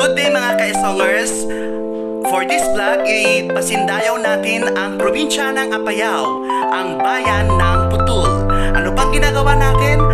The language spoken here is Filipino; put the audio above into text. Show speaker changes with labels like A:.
A: Good day mga ka-esongers! For this vlog, ipasindayaw natin ang probinsya ng Apayao, ang bayan ng Putul. Ano pang ginagawa natin?